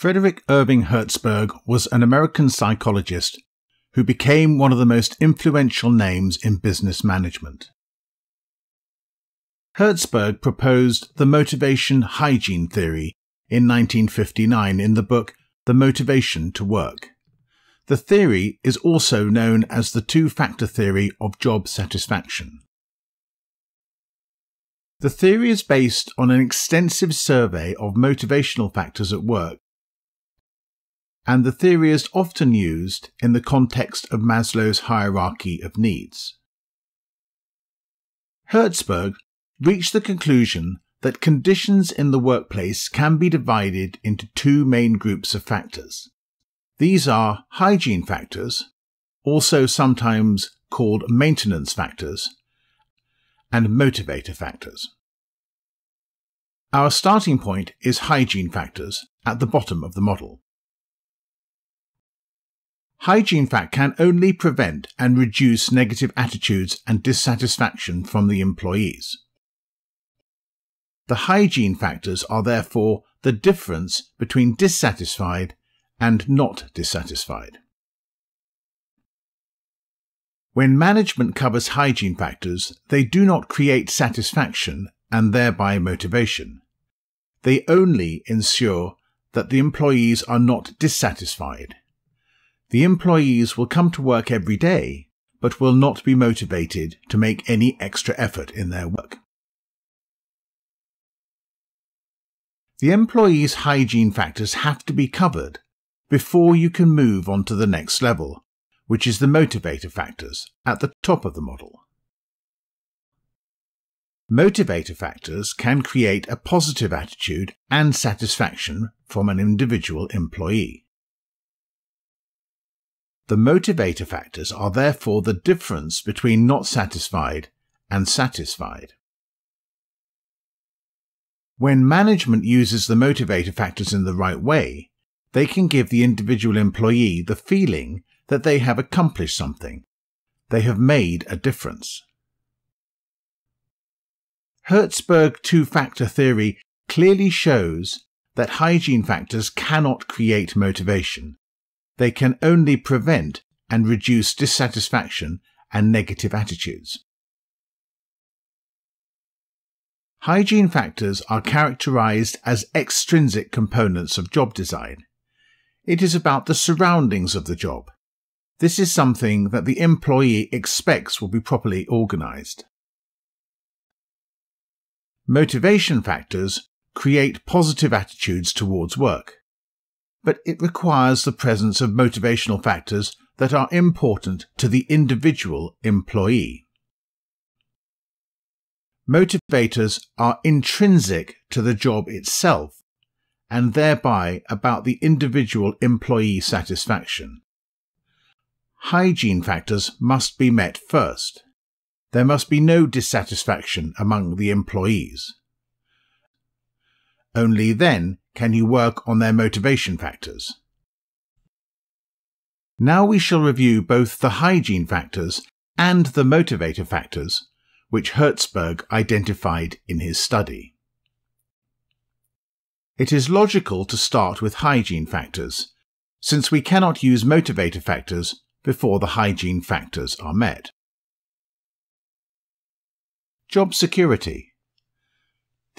Frederick Irving Herzberg was an American psychologist who became one of the most influential names in business management. Herzberg proposed the motivation hygiene theory in 1959 in the book The Motivation to Work. The theory is also known as the two factor theory of job satisfaction. The theory is based on an extensive survey of motivational factors at work and the theory is often used in the context of Maslow's hierarchy of needs. Herzberg reached the conclusion that conditions in the workplace can be divided into two main groups of factors. These are hygiene factors, also sometimes called maintenance factors, and motivator factors. Our starting point is hygiene factors at the bottom of the model. Hygiene fat can only prevent and reduce negative attitudes and dissatisfaction from the employees. The hygiene factors are therefore the difference between dissatisfied and not dissatisfied. When management covers hygiene factors, they do not create satisfaction and thereby motivation. They only ensure that the employees are not dissatisfied the employees will come to work every day, but will not be motivated to make any extra effort in their work. The employees' hygiene factors have to be covered before you can move on to the next level, which is the motivator factors at the top of the model. Motivator factors can create a positive attitude and satisfaction from an individual employee. The motivator factors are therefore the difference between not satisfied and satisfied. When management uses the motivator factors in the right way, they can give the individual employee the feeling that they have accomplished something. They have made a difference. Herzberg two-factor theory clearly shows that hygiene factors cannot create motivation, they can only prevent and reduce dissatisfaction and negative attitudes. Hygiene factors are characterized as extrinsic components of job design. It is about the surroundings of the job. This is something that the employee expects will be properly organized. Motivation factors create positive attitudes towards work but it requires the presence of motivational factors that are important to the individual employee. Motivators are intrinsic to the job itself and thereby about the individual employee satisfaction. Hygiene factors must be met first. There must be no dissatisfaction among the employees. Only then can you work on their motivation factors? Now we shall review both the hygiene factors and the motivator factors, which Herzberg identified in his study. It is logical to start with hygiene factors, since we cannot use motivator factors before the hygiene factors are met. Job security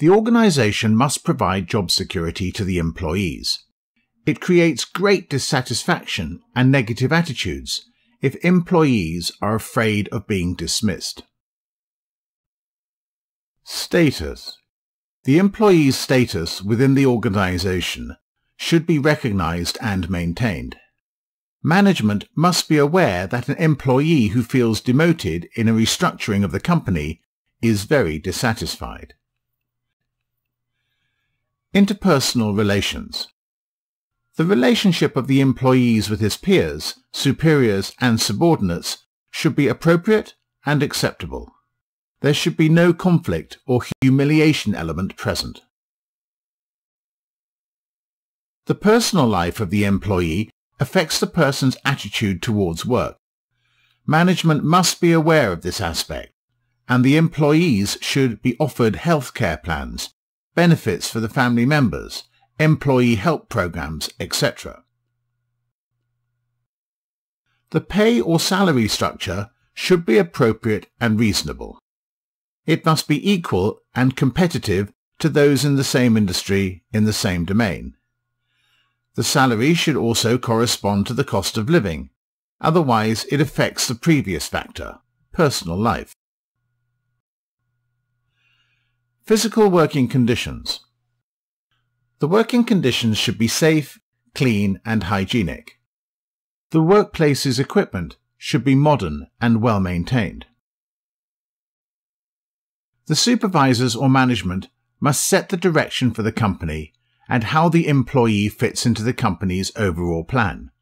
the organization must provide job security to the employees. It creates great dissatisfaction and negative attitudes if employees are afraid of being dismissed. Status The employee's status within the organization should be recognized and maintained. Management must be aware that an employee who feels demoted in a restructuring of the company is very dissatisfied. Interpersonal relations. The relationship of the employees with his peers, superiors and subordinates should be appropriate and acceptable. There should be no conflict or humiliation element present. The personal life of the employee affects the person's attitude towards work. Management must be aware of this aspect, and the employees should be offered health care plans benefits for the family members, employee help programs, etc. The pay or salary structure should be appropriate and reasonable. It must be equal and competitive to those in the same industry in the same domain. The salary should also correspond to the cost of living, otherwise it affects the previous factor, personal life. Physical working conditions. The working conditions should be safe, clean and hygienic. The workplace's equipment should be modern and well maintained. The supervisors or management must set the direction for the company and how the employee fits into the company's overall plan.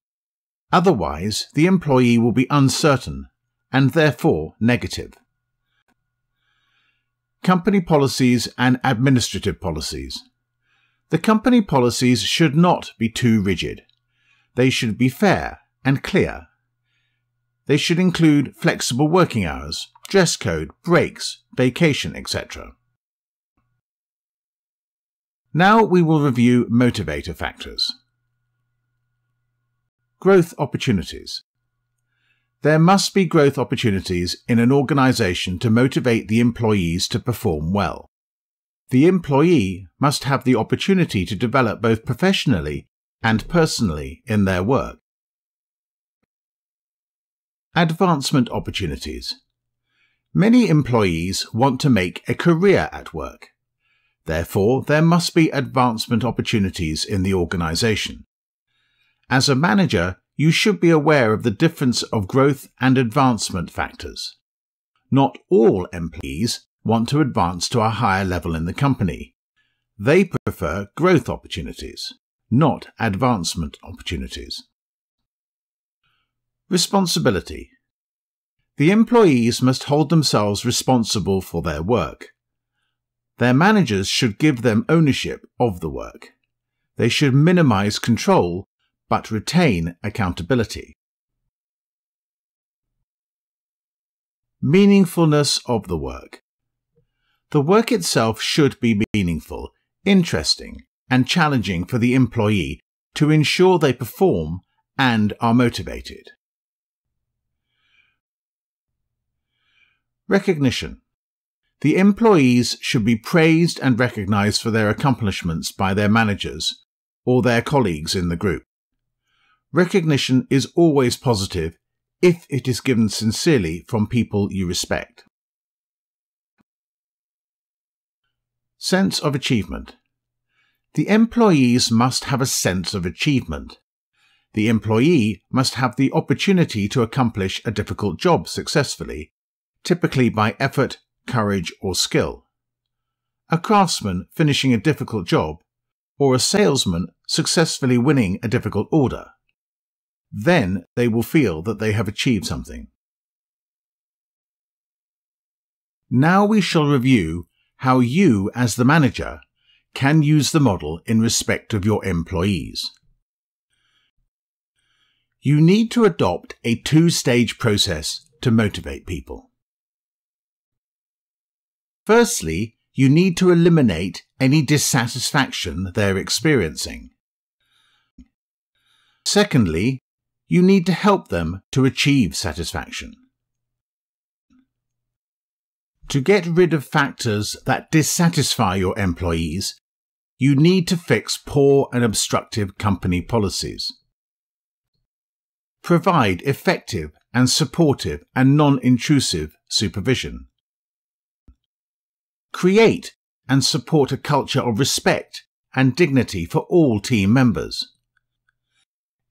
Otherwise, the employee will be uncertain and therefore negative. Company policies and administrative policies. The company policies should not be too rigid. They should be fair and clear they should include flexible working hours, dress code, breaks, vacation, etc. Now we will review motivator factors. Growth opportunities. There must be growth opportunities in an organization to motivate the employees to perform well. The employee must have the opportunity to develop both professionally and personally in their work. Advancement opportunities. Many employees want to make a career at work. Therefore, there must be advancement opportunities in the organization. As a manager, you should be aware of the difference of growth and advancement factors. Not all employees want to advance to a higher level in the company. They prefer growth opportunities, not advancement opportunities. Responsibility. The employees must hold themselves responsible for their work. Their managers should give them ownership of the work. They should minimize control but retain accountability. Meaningfulness of the work. The work itself should be meaningful, interesting, and challenging for the employee to ensure they perform and are motivated. Recognition. The employees should be praised and recognized for their accomplishments by their managers or their colleagues in the group. Recognition is always positive if it is given sincerely from people you respect. Sense of achievement. The employees must have a sense of achievement. The employee must have the opportunity to accomplish a difficult job successfully typically by effort, courage, or skill. A craftsman finishing a difficult job, or a salesman successfully winning a difficult order. Then they will feel that they have achieved something. Now we shall review how you, as the manager, can use the model in respect of your employees. You need to adopt a two-stage process to motivate people. Firstly, you need to eliminate any dissatisfaction they're experiencing. Secondly, you need to help them to achieve satisfaction. To get rid of factors that dissatisfy your employees, you need to fix poor and obstructive company policies. Provide effective and supportive and non-intrusive supervision create and support a culture of respect and dignity for all team members.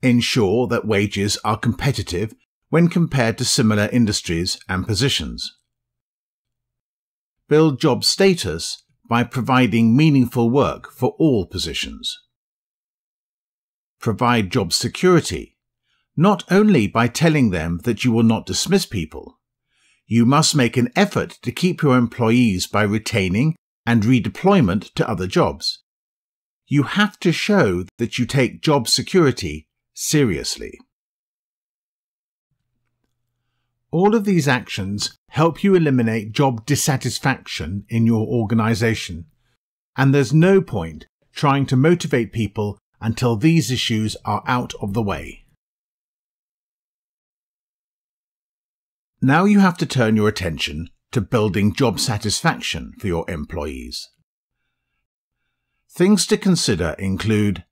Ensure that wages are competitive when compared to similar industries and positions. Build job status by providing meaningful work for all positions. Provide job security, not only by telling them that you will not dismiss people, you must make an effort to keep your employees by retaining and redeployment to other jobs. You have to show that you take job security seriously. All of these actions help you eliminate job dissatisfaction in your organization, and there's no point trying to motivate people until these issues are out of the way. Now you have to turn your attention to building job satisfaction for your employees. Things to consider include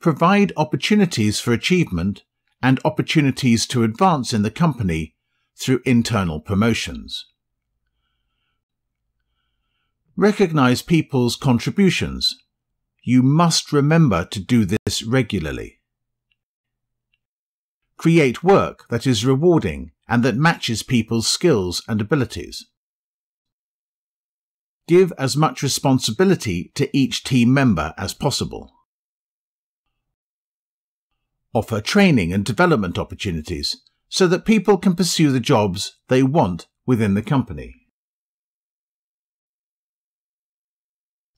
provide opportunities for achievement and opportunities to advance in the company through internal promotions. Recognize people's contributions. You must remember to do this regularly. Create work that is rewarding and that matches people's skills and abilities. Give as much responsibility to each team member as possible. Offer training and development opportunities so that people can pursue the jobs they want within the company.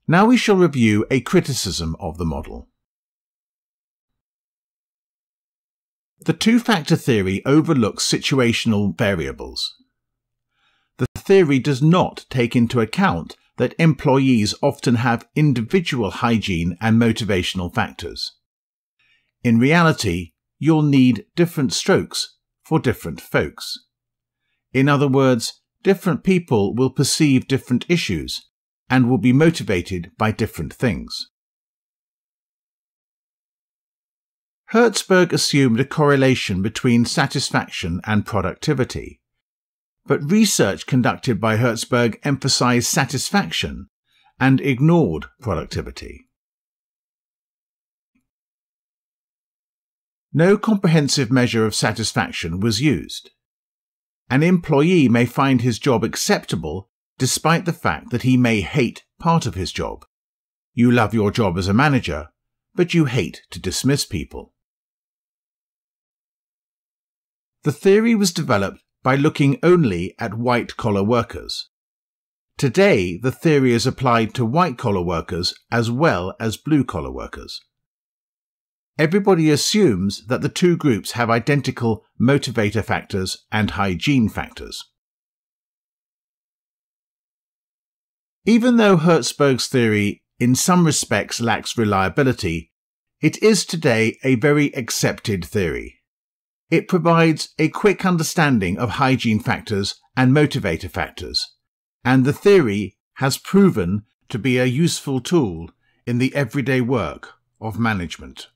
Now we shall review a criticism of the model. The two-factor theory overlooks situational variables. The theory does not take into account that employees often have individual hygiene and motivational factors. In reality, you'll need different strokes for different folks. In other words, different people will perceive different issues and will be motivated by different things. Herzberg assumed a correlation between satisfaction and productivity. But research conducted by Herzberg emphasized satisfaction and ignored productivity. No comprehensive measure of satisfaction was used. An employee may find his job acceptable despite the fact that he may hate part of his job. You love your job as a manager, but you hate to dismiss people. The theory was developed by looking only at white collar workers. Today, the theory is applied to white collar workers as well as blue collar workers. Everybody assumes that the two groups have identical motivator factors and hygiene factors. Even though Herzberg's theory in some respects lacks reliability, it is today a very accepted theory. It provides a quick understanding of hygiene factors and motivator factors, and the theory has proven to be a useful tool in the everyday work of management.